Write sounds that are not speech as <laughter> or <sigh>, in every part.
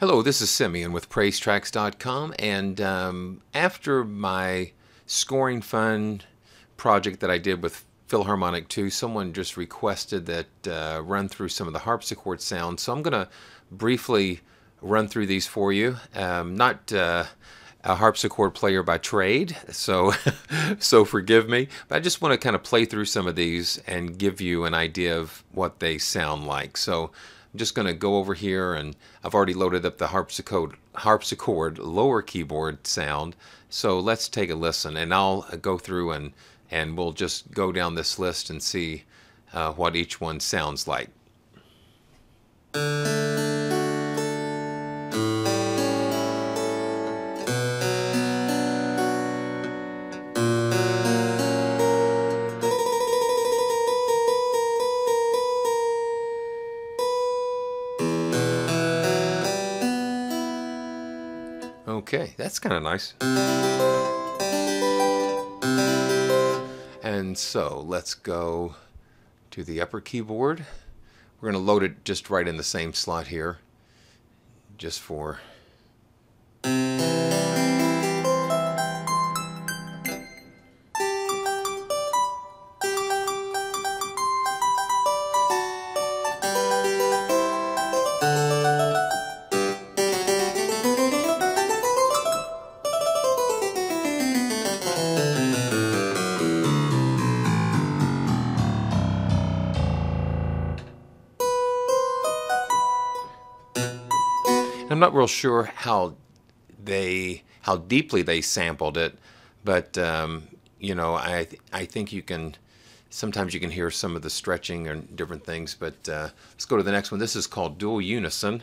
Hello, this is Simeon with PraiseTracks.com, and um, after my scoring fun project that I did with Philharmonik 2, someone just requested that uh, run through some of the harpsichord sounds. So I'm going to briefly run through these for you. Um, not uh, a harpsichord player by trade, so <laughs> so forgive me. But I just want to kind of play through some of these and give you an idea of what they sound like. So I'm just going to go over here and I've already loaded up the harpsichord, harpsichord lower keyboard sound. So let's take a listen and I'll go through and, and we'll just go down this list and see uh, what each one sounds like. Okay, that's kind of nice. And so let's go to the upper keyboard. We're going to load it just right in the same slot here, just for not real sure how they how deeply they sampled it, but um, you know I I think you can sometimes you can hear some of the stretching and different things. But uh, let's go to the next one. This is called dual unison.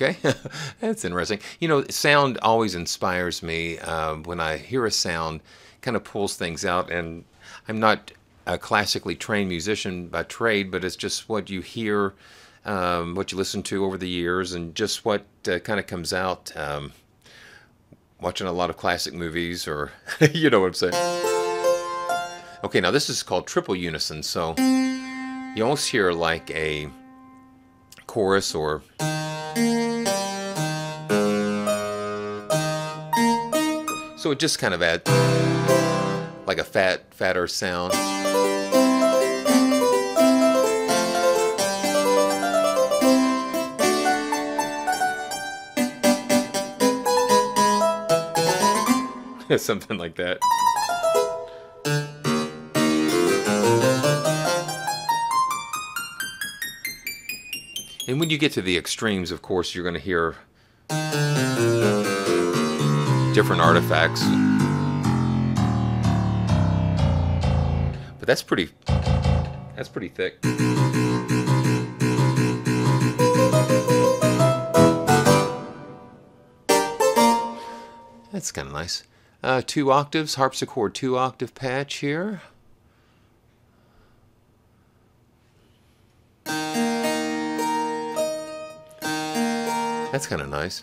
Okay, <laughs> that's interesting. You know, sound always inspires me. Uh, when I hear a sound, kind of pulls things out. And I'm not a classically trained musician by trade, but it's just what you hear, um, what you listen to over the years, and just what uh, kind of comes out. Um, watching a lot of classic movies, or <laughs> you know what I'm saying. Okay, now this is called triple unison. So you almost hear like a chorus or So it just kind of adds like a fat, fatter sound. <laughs> Something like that. And when you get to the extremes, of course, you're going to hear different artifacts. But that's pretty, that's pretty thick. That's kind of nice. Uh, two octaves, harpsichord two octave patch here. That's kind of nice.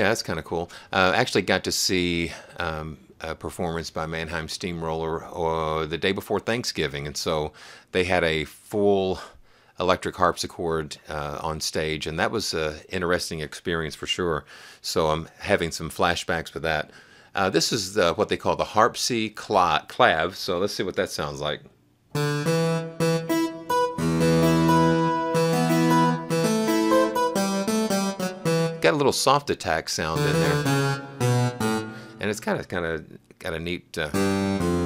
Yeah, that's kind of cool. Uh, actually got to see um, a performance by Mannheim Steamroller uh, the day before Thanksgiving, and so they had a full electric harpsichord uh, on stage, and that was an interesting experience for sure. So I'm having some flashbacks with that. Uh, this is the, what they call the Harp C clav, so let's see what that sounds like. Got a little soft attack sound in there, and it's kind of kind of got a neat. Uh,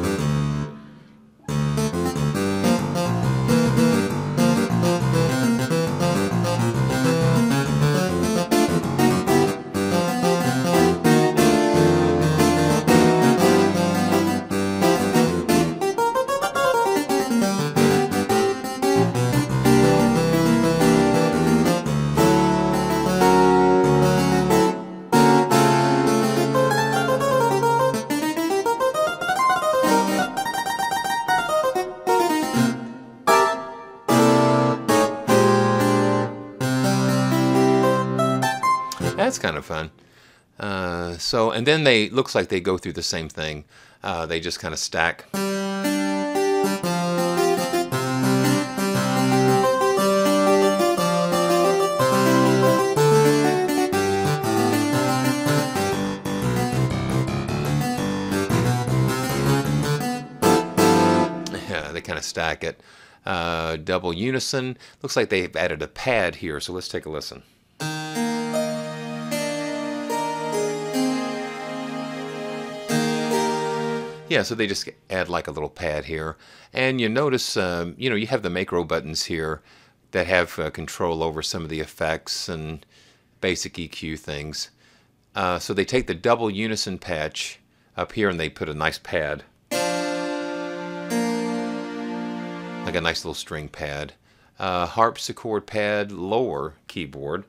that's kind of fun. Uh, so, and then they looks like they go through the same thing. Uh, they just kind of stack. Yeah, they kind of stack it. Uh, double unison. Looks like they've added a pad here, so let's take a listen. Yeah, so they just add like a little pad here. And you notice, um, you know, you have the macro buttons here that have uh, control over some of the effects and basic EQ things. Uh, so they take the double unison patch up here and they put a nice pad. Like a nice little string pad. Uh, harpsichord pad, lower keyboard.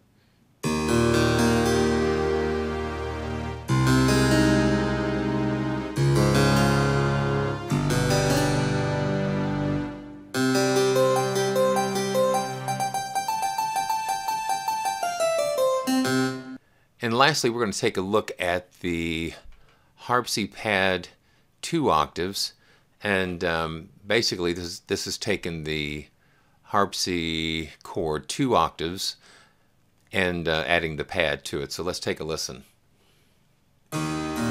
And lastly, we're going to take a look at the Harpsy pad two octaves. And um, basically, this, is, this has taken the Harpsy chord two octaves and uh, adding the pad to it. So let's take a listen. And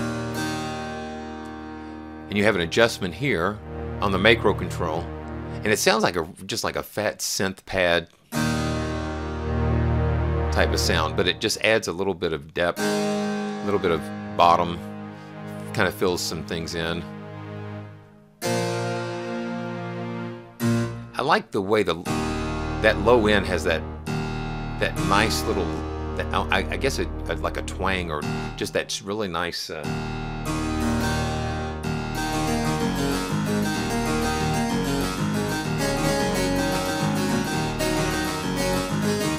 you have an adjustment here on the macro control. And it sounds like a just like a fat synth pad type of sound, but it just adds a little bit of depth, a little bit of bottom, kind of fills some things in. I like the way the that low end has that that nice little, that, I, I guess it like a twang or just that really nice. Uh,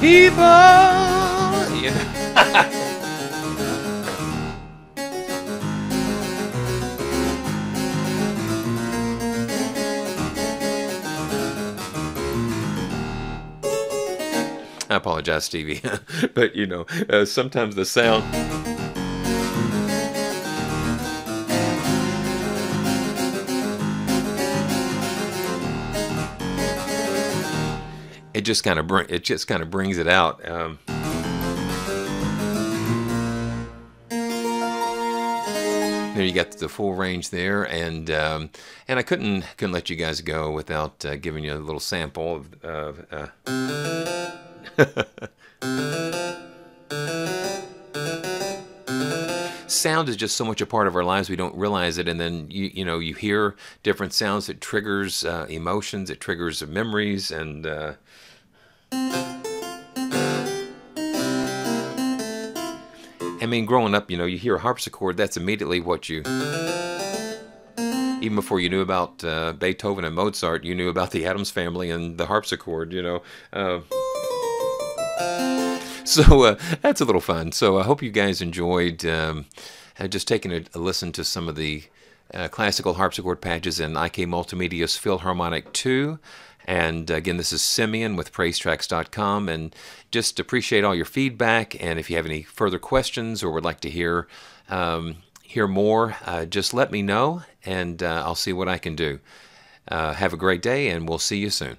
people. You know? I apologize, Stevie, <laughs> but you know, uh, sometimes the sound. Just kind of bring it just kind of brings it out. Um, there you got the full range there, and um, and I couldn't couldn't let you guys go without uh, giving you a little sample of. of uh, <laughs> sound is just so much a part of our lives we don't realize it and then you you know you hear different sounds it triggers uh, emotions it triggers memories and uh, I mean growing up you know you hear a harpsichord that's immediately what you even before you knew about uh, Beethoven and Mozart you knew about the Addams family and the harpsichord you know uh, so uh, that's a little fun. So I hope you guys enjoyed um, uh, just taking a, a, listen to some of the uh, classical harpsichord patches in IK Multimedia's Philharmonik 2. And again, this is Simeon with PraiseTracks.com. And just appreciate all your feedback. And if you have any further questions or would like to hear um, hear more, uh, just let me know, and uh, I'll see what I can do. Uh, have a great day, and we'll see you soon.